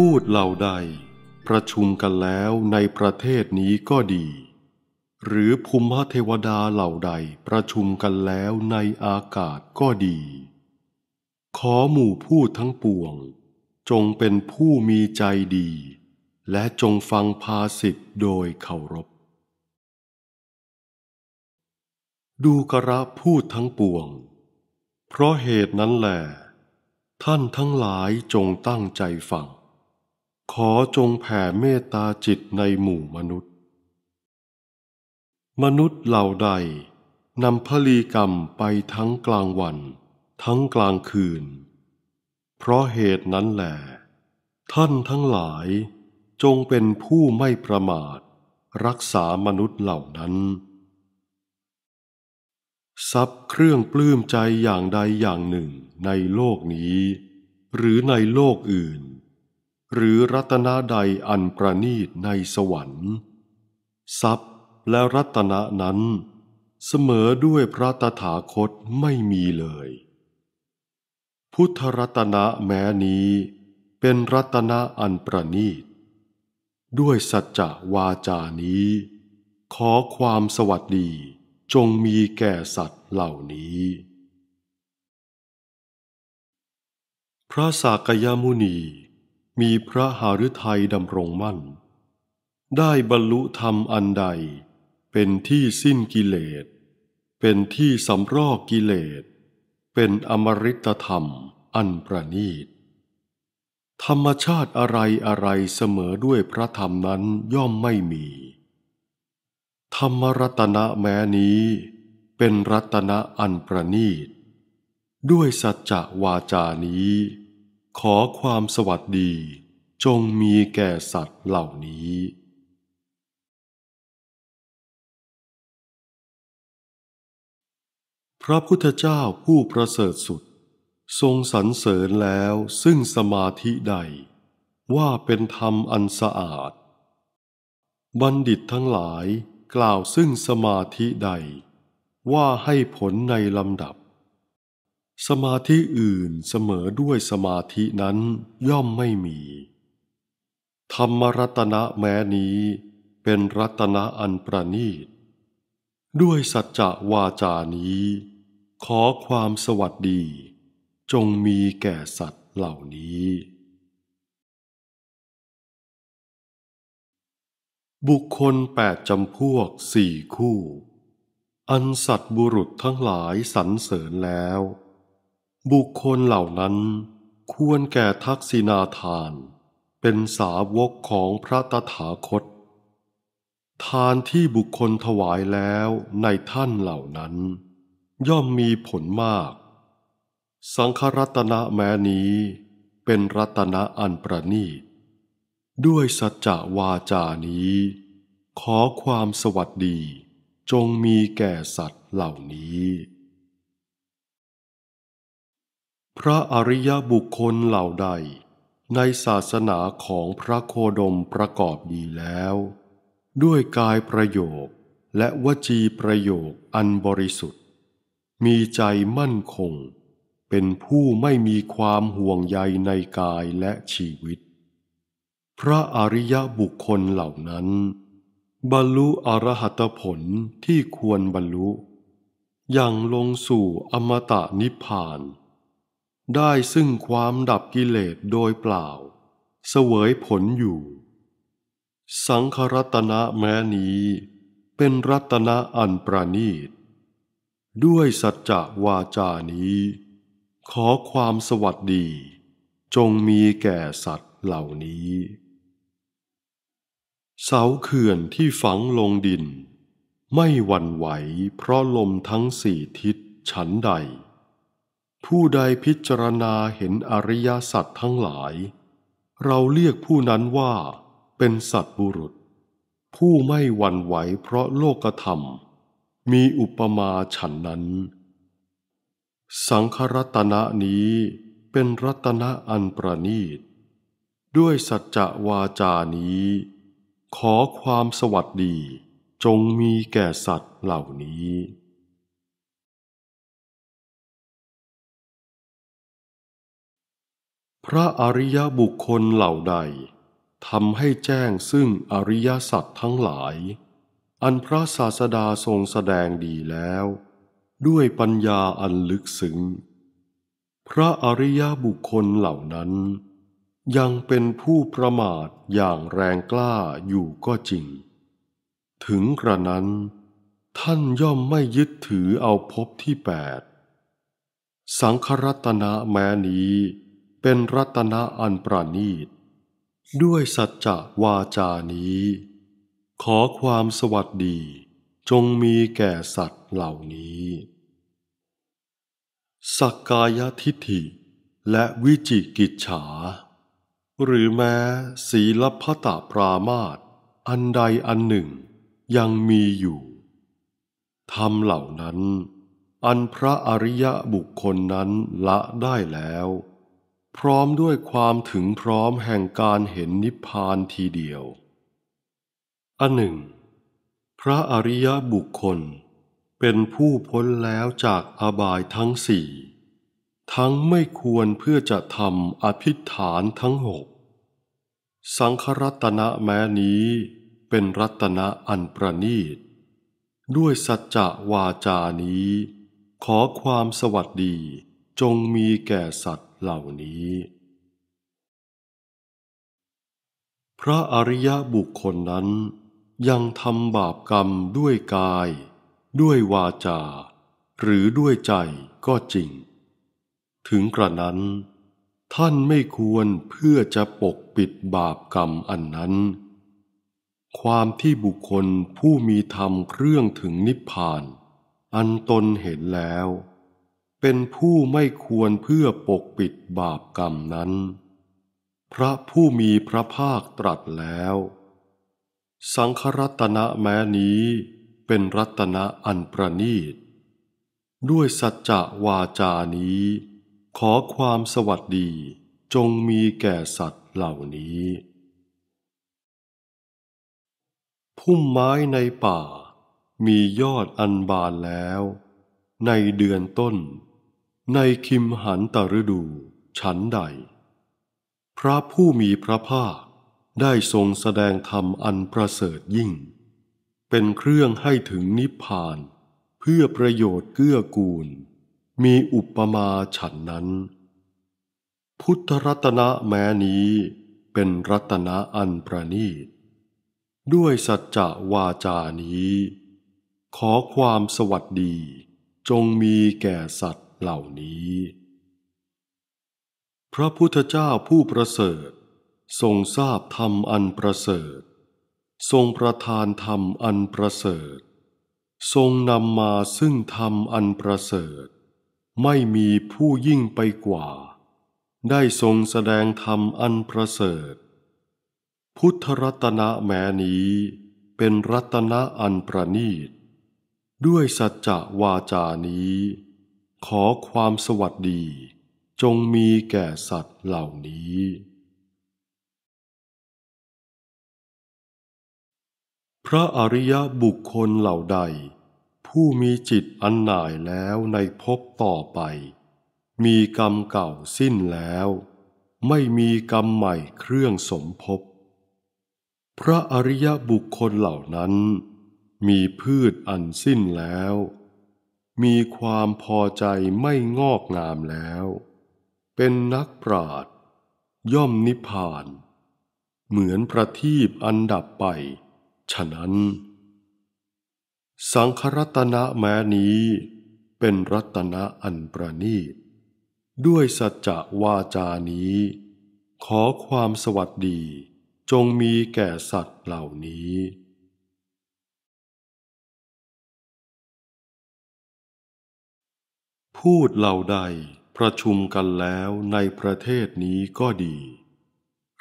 พูดเหล่าใด ประชุมกันแล้วในประเทศนี้ก็ดี หรือภูมิเทวดาเหล่าใดประชุมกันแล้วในอากาศก็ดี ขอหมู่พูดทั้งปวง จงเป็นผู้มีใจดี และจงฟังภาสิทธ์โดยเคารพ ดูกระพูดทั้งปวง เพราะเหตุนั้นแหละท่านทั้งหลายจงตั้งใจฟัง ขอจงแผ่เมตตาจิตในหมู่มนุษย์ มนุษย์เหล่าใดนำพลีกรรมไปทั้งกลางวัน ทั้งกลางคืน เพราะเหตุนั้นแหละท่านทั้งหลายจงเป็นผู้ไม่ประมาท รักษามนุษย์เหล่านั้นทรัพย์เครื่องปลื้มใจอย่างใดอย่างหนึ่งในโลกนี้ หรือในโลกอื่น หรือรัตนาใดอันประนีตในสวรรค์ ทรัพย์และรัตนะนั้น เสมอด้วยพระตถาคตไม่มีเลย พุทธรัตนะแม้นี้เป็นรัตนะอันประนีต ด้วยสัจจะวาจานี้ ขอความสวัสดีจงมีแก่สัตว์เหล่านี้ พระสากยมุนี มีพระหฤทัยดำรงมั่น ได้บรรลุธรรมอันใด เป็นที่สิ้นกิเลส เป็นที่สำรอกกิเลส เป็นอมริตธรรมอันประณีต ธรรมชาติอะไรอะไรเสมอด้วยพระธรรมนั้นย่อมไม่มี ธรรมรัตนะแม้นี้ เป็นรัตนะอันประณีต ด้วยสัจจวาจานี้ ขอความสวัสดี จงมีแก่สัตว์เหล่านี้ พระพุทธเจ้าผู้ประเสริฐสุด ทรงสรรเสริญแล้วซึ่งสมาธิใด ว่าเป็นธรรมอันสะอาด บัณฑิตทั้งหลายกล่าวซึ่งสมาธิใด ว่าให้ผลในลำดับ สมาธิอื่นเสมอด้วยสมาธินั้นย่อมไม่มี ธรรมรัตนะแม้นี้เป็นรัตนะอันประณีต ด้วยสัจจะวาจานี้ ขอความสวัสดี จงมีแก่สัตว์เหล่านี้ บุคคลแปดจำพวกสี่คู่ อันสัตว์บุรุษทั้งหลายสรรเสริญแล้ว บุคคลเหล่านั้น ควรแก่ทักษิณาทาน เป็นสาวกของพระตถาคต ทานที่บุคคลถวายแล้วในท่านเหล่านั้น ย่อมมีผลมาก สังฆรัตนะแม้นี้ เป็นรัตนะอันประณีต ด้วยสัจจวาจานี้ ขอความสวัสดีจงมีแก่สัตว์เหล่านี้ พระอริยบุคคลเหล่าใด ในศาสนาของพระโคดมประกอบดีแล้ว ด้วยกายประโยคและวจีประโยคอันบริสุทธิ์ มีใจมั่นคง เป็นผู้ไม่มีความห่วงใยในกายและชีวิต พระอริยบุคคลเหล่านั้น บรรลุอรหัตผลที่ควรบรรลุ อย่างลงสู่อมตะนิพพาน ได้ซึ่งความดับกิเลสโดยเปล่า เสวยผลอยู่ สังขรัตนะแม้นี้ เป็นรัตนะอันประณีต ด้วยสัจจะวาจานี้ ขอความสวัสดี จงมีแก่สัตว์เหล่านี้ เสาเขื่อนที่ฝังลงดิน ไม่หวั่นไหวเพราะลมทั้งสี่ทิศฉันใด ผู้ใดพิจารณาเห็นอริยสัจทั้งหลาย เราเรียกผู้นั้นว่าเป็นสัตบุรุษ ผู้ไม่หวั่นไหวเพราะโลกธรรม มีอุปมาฉันนั้น สังขรัตนะนี้เป็นรัตนะอันประณีต ด้วยสัจจะวาจานี้ ขอความสวัสดีจงมีแก่สัตว์เหล่านี้ พระอริยบุคคลเหล่าใดทำให้แจ้งซึ่งอริยสัจทั้งหลาย อันพระศาสดาทรงแสดงดีแล้ว ด้วยปัญญาอันลึกซึ้ง พระอริยบุคคลเหล่านั้น ยังเป็นผู้ประมาทอย่างแรงกล้าอยู่ก็จริง ถึงกระนั้น ท่านย่อมไม่ยึดถือเอาภพที่แปดสังครัตนะแม้นี้ เป็นรัตนะอันประณีต ด้วยสัจจะวาจานี้ ขอความสวัสดีจงมีแก่สัตว์เหล่านี้ สักกายทิฏฐิและวิจิกิจฉา หรือแม้ศีลพัตปรามาตอันใดอันหนึ่งยังมีอยู่ธรรมเหล่านั้น อันพระอริยบุคคลนั้นละได้แล้ว พร้อมด้วยความถึงพร้อมแห่งการเห็นนิพพานทีเดียว อันหนึ่ง พระอริยบุคคล เป็นผู้พ้นแล้วจากอบายทั้งสี่ ทั้งไม่ควรเพื่อจะทำอภิฐานทั้งหก สังครัตนะแม้นี้เป็นรัตนะอันประณีต ด้วยสัจจะวาจานี้ ขอความสวัสดี จงมีแก่สัตว์เหล่านี้ พระอริยบุคคลนั้นยังทำบาปกรรมด้วยกาย ด้วยวาจา หรือด้วยใจก็จริง ถึงกระนั้น ท่านไม่ควรเพื่อจะปกปิดบาปกรรมอันนั้น ความที่บุคคลผู้มีธรรมเครื่องถึงนิพพาน อันตนเห็นแล้ว เป็นผู้ไม่ควรเพื่อปกปิดบาปกรรมนั้น พระผู้มีพระภาคตรัสแล้ว สังครัตนะแม้นี้เป็นรัตนะอันประณีต ด้วยสัจจะวาจานี้ ขอความสวัสดีจงมีแก่สัตว์เหล่านี้ พุ่มไม้ในป่ามียอดอันบานแล้ว ในเดือนต้น ในคิมหันตฤดู ฉันใด พระผู้มีพระภาคได้ทรงแสดงธรรมอันประเสริฐยิ่ง เป็นเครื่องให้ถึงนิพพาน เพื่อประโยชน์เกื้อกูล มีอุปมาฉันนั้น พุทธรัตนะแม้นี้เป็นรัตนะอันประณีต ด้วยสัจจะวาจานี้ ขอความสวัสดีจงมีแก่สัตว เหล่านี้ พระพุทธเจ้าผู้ประเสริฐ ทรงทราบธรรมอันประเสริฐ ทรงประทานธรรมอันประเสริฐ ทรงนำมาซึ่งธรรมอันประเสริฐ ไม่มีผู้ยิ่งไปกว่า ได้ทรงแสดงธรรมอันประเสริฐ พุทธรัตนะแม้นี้เป็นรัตนะอันประณีต ด้วยสัจจะวาจานี้ ขอความสวัสดีจงมีแก่สัตว์เหล่านี้ พระอริยบุคคลเหล่าใด ผู้มีจิตอันหน่ายแล้วในภพต่อไป มีกรรมเก่าสิ้นแล้ว ไม่มีกรรมใหม่เครื่องสมภพ พระอริยบุคคลเหล่านั้น มีพืชอันสิ้นแล้ว มีความพอใจไม่งอกงามแล้ว เป็นนักปราดย่อมนิพพาน เหมือนประทีปอันดับไป ฉะนั้น สังครัตนะแม้นี้ เป็นรัตนะอันประณีต ด้วยสัจจะวาจานี้ ขอความสวัสดีจงมีแก่สัตว์เหล่านี้ พูดเหล่าใดประชุมกันแล้วในประเทศนี้ก็ดี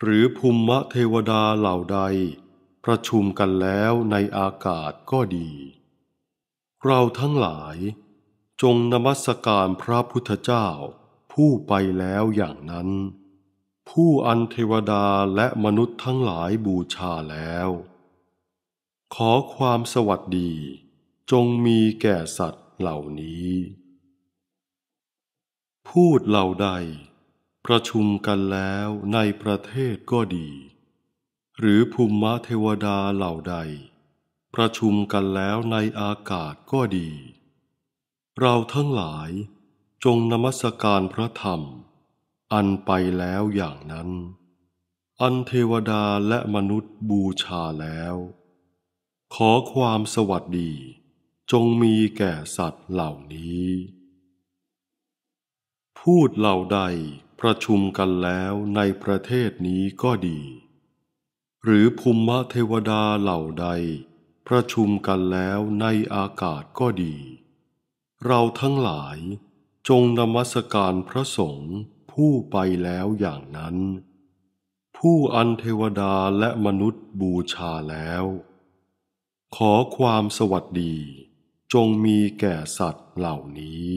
หรือภูมิเทวดาเหล่าใด ประชุมกันแล้วในอากาศก็ดี เราทั้งหลายจงนมัสการพระพุทธเจ้า ผู้ไปแล้วอย่างนั้น ผู้อันเทวดาและมนุษย์ทั้งหลายบูชาแล้ว ขอความสวัสดี จงมีแก่สัตว์เหล่านี้ พูดเหล่าใด ประชุมกันแล้วในประเทศก็ดี หรือภูมิเทวดาเหล่าใด ประชุมกันแล้วในอากาศก็ดี เราทั้งหลายจงนมัสการพระธรรม อันไปแล้วอย่างนั้น อันเทวดาและมนุษย์บูชาแล้ว ขอความสวัสดี จงมีแก่สัตว์เหล่านี้ พูดเหล่าใดประชุมกันแล้วในประเทศนี้ก็ดี หรือภูมิเทวดาเหล่าใด ประชุมกันแล้วในอากาศก็ดี เราทั้งหลายจงนมัสการพระสงฆ์ผู้ไปแล้วอย่างนั้น ผู้อันเทวดาและมนุษย์บูชาแล้ว ขอความสวัสดี จงมีแก่สัตว์เหล่านี้